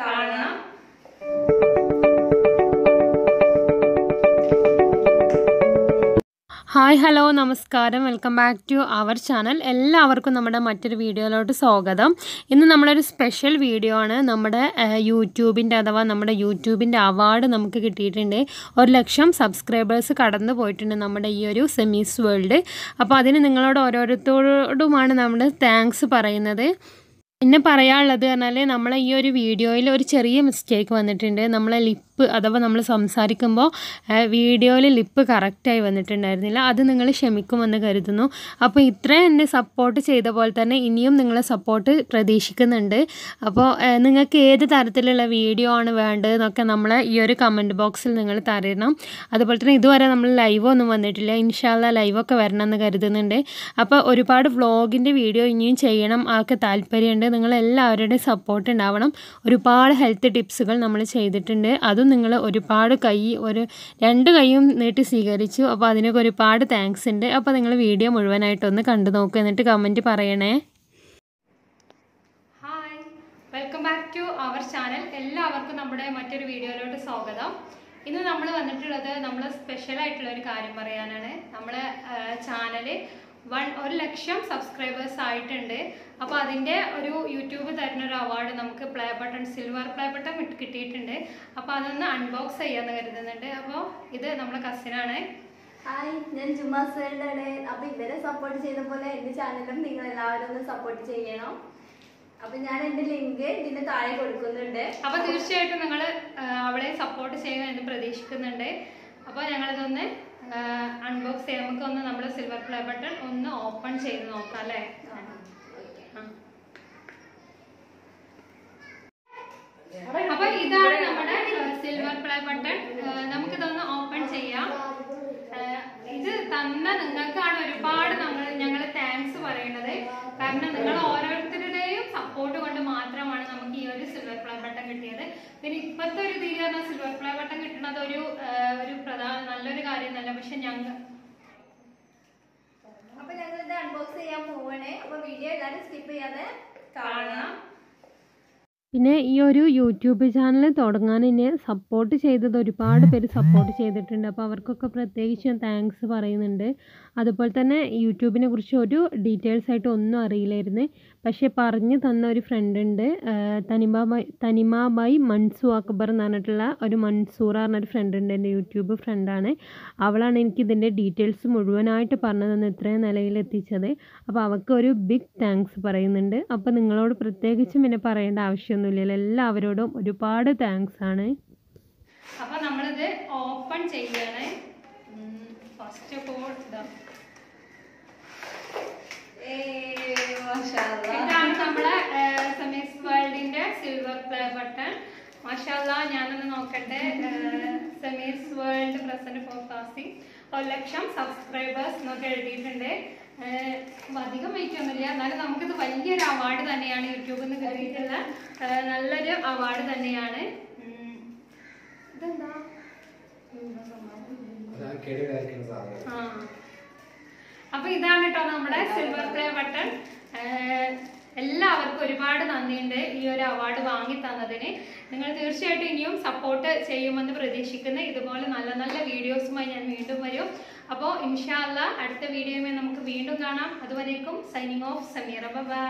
കാണണം. Hi hello നമസ്കാരം. Welcome back to our channel. എല്ലാവർക്കും നമ്മുടെ മറ്റൊരു വീഡിയോയിലോട്ട് സ്വാഗതം. ഇന്ന് നമ്മളൊരു സ്പെഷ്യൽ വീഡിയോ ആണ്. നമ്മുടെ യൂട്യൂബിന്റെ അഥവാ നമ്മുടെ യൂട്യൂബിന്റെ അവാർഡ് നമുക്ക് കിട്ടിയിട്ടുണ്ട്. ഒരു ലക്ഷം സബ്സ്ക്രൈബേഴ്സ് കടന്നു പോയിട്ടുണ്ട് നമ്മുടെ ഈ ഒരു സെമീസ് വേൾഡ്. അപ്പോൾ അതിന് നിങ്ങളോട് ഓരോരുത്തരോടുമാണ് നമ്മൾ താങ്ക്സ് പറയുന്നത്. പിന്നെ പറയാനുള്ളത് പറഞ്ഞാൽ നമ്മളെ ഈ ഒരു വീഡിയോയിൽ ഒരു ചെറിയ മിസ്റ്റേക്ക് വന്നിട്ടുണ്ട്. നമ്മളെ ലിപ്പ് അഥവാ നമ്മൾ സംസാരിക്കുമ്പോൾ വീഡിയോയിൽ ലിപ്പ് കറക്റ്റായി വന്നിട്ടുണ്ടായിരുന്നില്ല. അത് നിങ്ങൾ ക്ഷമിക്കുമെന്ന് കരുതുന്നു. അപ്പോൾ ഇത്രയും എന്നെ സപ്പോർട്ട് ചെയ്ത പോലെ തന്നെ ഇനിയും നിങ്ങളെ സപ്പോർട്ട് പ്രതീക്ഷിക്കുന്നുണ്ട്. അപ്പോൾ നിങ്ങൾക്ക് ഏത് തരത്തിലുള്ള വീഡിയോ ആണ് വേണ്ടതെന്നൊക്കെ നമ്മളെ ഈ ഒരു കമന്റ് ബോക്സിൽ നിങ്ങൾ തരണം. അതുപോലെ തന്നെ ഇതുവരെ നമ്മൾ ലൈവോ ഒന്നും വന്നിട്ടില്ല. ഇൻഷാല്ല ലൈവൊക്കെ വരണം എന്ന് കരുതുന്നുണ്ട്. അപ്പോൾ ഒരുപാട് വ്ളോഗിന്റെ വീഡിയോ ഇനിയും ചെയ്യണം. ആൾക്ക് താല്പര്യമുണ്ട്. നിങ്ങളെല്ലാവരുടെയും സപ്പോർട്ട് ഉണ്ടാവണം. ഒരുപാട് ഹെൽത്ത് ടിപ്സുകൾ നമ്മൾ ചെയ്തിട്ടുണ്ട്. അതും നിങ്ങൾ ഒരുപാട് കൈ ഒരു രണ്ട് കൈയും നീട്ടി സ്വീകരിച്ചു. അപ്പോൾ അതിനൊക്കെ ഒരുപാട് താങ്ക്സ് ഉണ്ട്. അപ്പോൾ നിങ്ങൾ വീഡിയോ മുഴുവനായിട്ടൊന്ന് കണ്ടു നോക്കുക എന്നിട്ട് കമന്റ് പറയണേ. Hi welcome back to our channel എല്ലാവർക്കും നമ്മുടെ മറ്റൊരു വീഡിയോയിലോട്ട് സ്വാഗതം. ഇന്ന് നമ്മൾ വന്നിട്ടുള്ളത് നമ്മൾ സ്പെഷ്യൽ ആയിട്ടുള്ള ഒരു കാര്യം പറയാനാണ്. നമ്മളെ ചാനൽ വൺ ഒരു ലക്ഷം സബ്സ്ക്രൈബേഴ്സ് ആയിട്ടുണ്ട്. അപ്പോൾ അതിന്റെ ഒരു യൂട്യൂബ് തരുന്ന ഒരു അവാർഡ് നമുക്ക് play button silver play button കിട്ടിയിട്ടുണ്ട്. അപ്പോൾ അതൊന്ന് അൺബോക്സ് ചെയ്യാന്ന് കരുതുന്നുണ്ട്. അപ്പോൾ ഇത് നമ്മളെ കസിനാണ് ഹായ് ഞാൻ ജുമാ സേൾഡാണ് അപ്പൊ ഇവരെ സപ്പോർട്ട് ചെയ്ത പോലെ എന്റെ ചാനലും നിങ്ങൾ എല്ലാവരും ഒന്ന് സപ്പോർട്ട് ചെയ്യണം. അപ്പൊ ഞാൻ എന്റെ ലിങ്ക് ഇതിന്റെ താഴെ കൊടുക്കുന്നുണ്ട്. അപ്പൊ തീർച്ചയായിട്ടും നിങ്ങൾ അവളെ സപ്പോർട്ട് ചെയ്യാൻ പ്രതീക്ഷിക്കുന്നുണ്ട്. അപ്പോൾ ഞങ്ങളിതൊന്ന് അൺബോക്സ് ചെയ്യാം. നമുക്കൊന്ന് നമ്മുടെ സിൽവർ പ്ലേ ബട്ടൺ ഒന്ന് ഓപ്പൺ ചെയ്ത് നോക്കാം അല്ലേ. അപ്പൊ ഇതാണ് നമ്മുടെ സിൽവർ പ്ലേ ബട്ടൺ നമുക്കിതൊന്ന് ഓപ്പൺ ചെയ്യാം. ഇത് തന്ന നിങ്ങൾക്കാണ് ഒരുപാട് നമ്മൾ ഞങ്ങൾ താങ്ക്സ് പറയുന്നത് കാരണം നിങ്ങൾ ഓരോരുത്തരുടെയും സപ്പോർട്ട് കൊണ്ട് മാത്രമാണ് നമുക്ക് ഈ ഒരു സിൽവർ പ്ലേ കിട്ടിയത്. പിന്നെ ഇപ്പോഴത്തെ ഒരു ഇതിൽ പറഞ്ഞാൽ സിൽവർ പ്ലേ ബട്ടൺ കിട്ടുന്നത് ഒരു ഒരു പ്രധാന നല്ലൊരു കാര്യമൊന്നല്ല പക്ഷെ ഞങ്ങൾ അപ്പൊ ഞങ്ങൾ ഇത് അൺബോക്സ് ചെയ്യാൻ പോവണേ. അപ്പൊ വീഡിയോ എല്ലാവരും സ്കിപ്പ് ചെയ്യാതെ കാണണം പിന്നെ ഈ ഒരു യൂട്യൂബ് ചാനൽ തുടങ്ങാൻ എന്നെ സപ്പോർട്ട് ചെയ്തത് ഒരുപാട് പേര് സപ്പോർട്ട് ചെയ്തിട്ടുണ്ട്. അപ്പോൾ അവർക്കൊക്കെ പ്രത്യേകിച്ച് ഞാൻ താങ്ക്സ് പറയുന്നുണ്ട്. അതുപോലെ തന്നെ യൂട്യൂബിനെ കുറിച്ച് ഒരു ഡീറ്റെയിൽസ് ആയിട്ട് ഒന്നും അറിയില്ലായിരുന്നു. പക്ഷേ പറഞ്ഞു തന്ന ഒരു ഫ്രണ്ട് ഉണ്ട് തനിമാബായ് തനിമാബായ് മൻസു അക്ബർ എന്ന് പറഞ്ഞിട്ടുള്ള ഒരു മൻസൂറ പറഞ്ഞൊരു ഫ്രണ്ട് ഉണ്ട് എന്റെ യൂട്യൂബ് ഫ്രണ്ടാണ് അവളാണ് എനിക്ക് ഇതിന്റെ ഡീറ്റെയിൽസ് മുഴുവനായിട്ട് പറഞ്ഞു തന്ന് ഇത്രയും നിലയിലെത്തിച്ചത് അപ്പോൾ അവൾക്ക് ഒരു ബിഗ് താങ്ക്സ് പറയുന്നുണ്ട്. അപ്പോൾ നിങ്ങളോട് പ്രത്യേകിച്ചും പിന്നെ പറയേണ്ട ആവശ്യമൊന്നുമില്ലല്ലോ എല്ലാവരോടും ഒരുപാട് താങ്ക്സ് ആണ്. അപ്പോൾ നമ്മളിത് ഓപ്പൺ ചെയ്യുകയാണ്. ഫസ്റ്റ് ഓഫ് ഓൾ ഇതാ ഏയ് മാഷാഅല്ലാ. ഇതാണ് നമ്മളെ സമീസ് വേൾഡിന്റെ സിൽവർ പ്ലേ ബട്ടൺ മാഷാല്ല ഞാനൊന്ന് നോക്കട്ടെ. സമീർസ് വേൾഡ് പ്രസന്റ് ഫോർകാസ്റ്റിംഗ് ഒരു ലക്ഷം സബ്സ്ക്രൈബേഴ്സ് എന്നൊക്കെ എഴുതിയിട്ടുണ്ട്. അധികം വെയിറ്റ് ഒന്നുമില്ല. എന്നാലും നമുക്കിത് വലിയൊരു അവാർഡ് തന്നെയാണ് യൂട്യൂബിൽ നിന്ന് കയറിയിട്ടുള്ള നല്ലൊരു അവാർഡ് തന്നെയാണ്. ഇതെന്താ? ആ. അപ്പൊ ഇതാണ് കേട്ടോ നമ്മുടെ സിൽവർ പ്ലേ ബട്ടൺ എല്ലാവർക്കും ഒരുപാട് നന്ദിയുണ്ട് ഈ ഒരു അവാർഡ് വാങ്ങി തന്നതിന്. നിങ്ങൾ തീർച്ചയായിട്ടും ഇനിയും സപ്പോർട്ട് ചെയ്യുമെന്ന് പ്രതീക്ഷിക്കുന്നു. ഇതുപോലെ നല്ല നല്ല വീഡിയോസുമായി ഞാൻ വീണ്ടും വരും. അപ്പോൾ ഇൻഷാല്ല അടുത്ത വീഡിയോയുമായി നമുക്ക് വീണ്ടും കാണാം. അതുവരേക്കും സൈനിങ് ഓഫ് സമീറ ബൈ